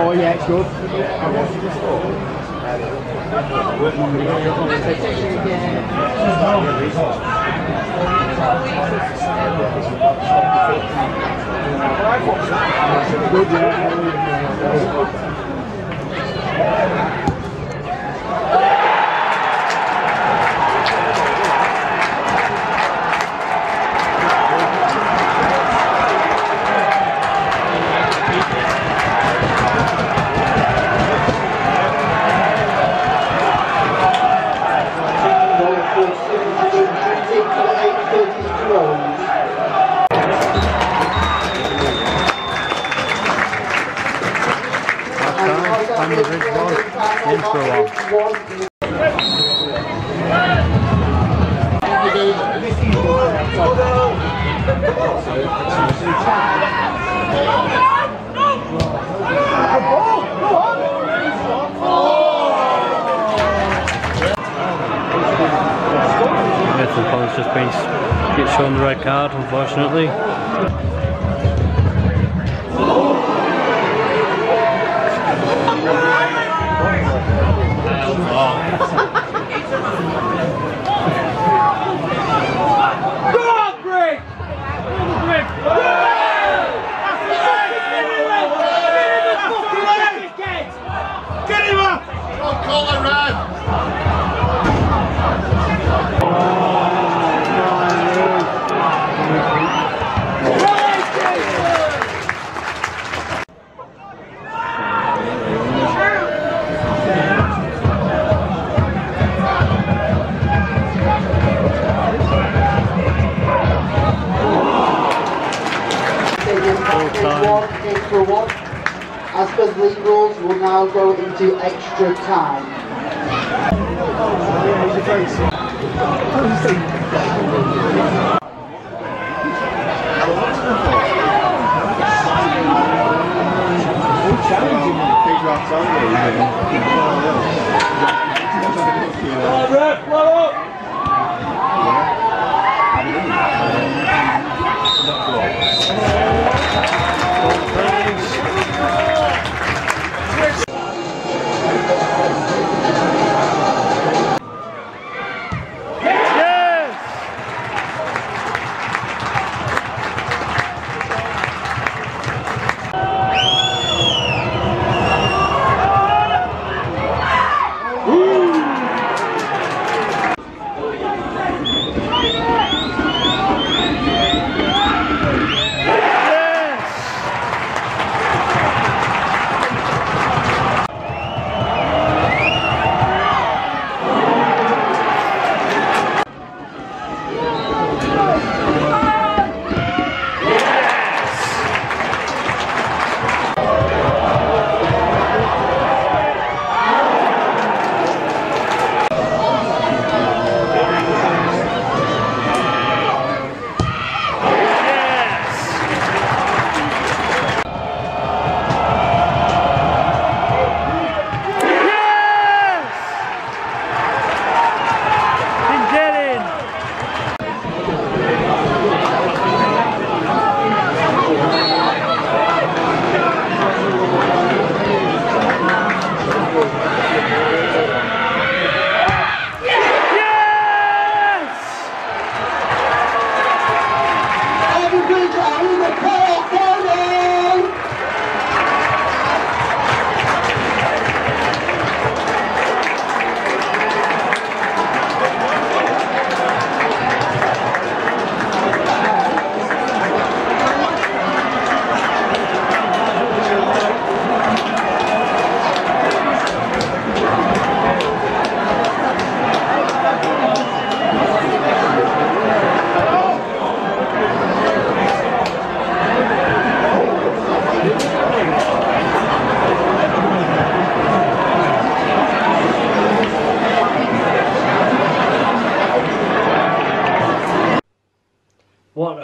Oh yeah, it's good. Good, yeah. A Collins just been get shown the red card, unfortunately. The league rules will now go into extra time. Challenging big rocks, aren't they?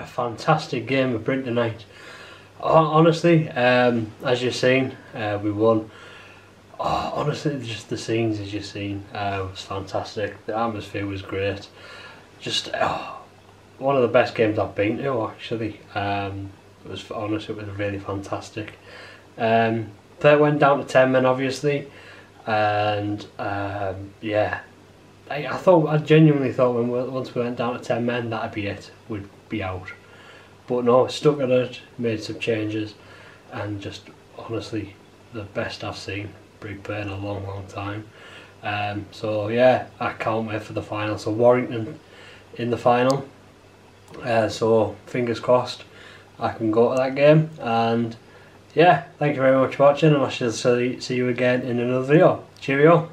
A fantastic game of Bryn tonight. Honestly, um, as you've seen, uh, we won. Oh, honestly, just the scenes as you've seen uh, was fantastic. The atmosphere was great. Just oh, one of the best games I've been to actually. Um, it was honestly, it was really fantastic. Um, that went down to ten men, obviously, and um, yeah, I, I thought I genuinely thought when we, once we went down to ten men, that'd be it. We'd be out. But no, stuck at it, made some changes, and just honestly, the best I've seen Brig in a long, long time. Um, so yeah, I can't wait for the final. So Warrington in the final. Uh, so fingers crossed, I can go to that game. And yeah, thank you very much for watching, and I shall see you again in another video. Cheerio.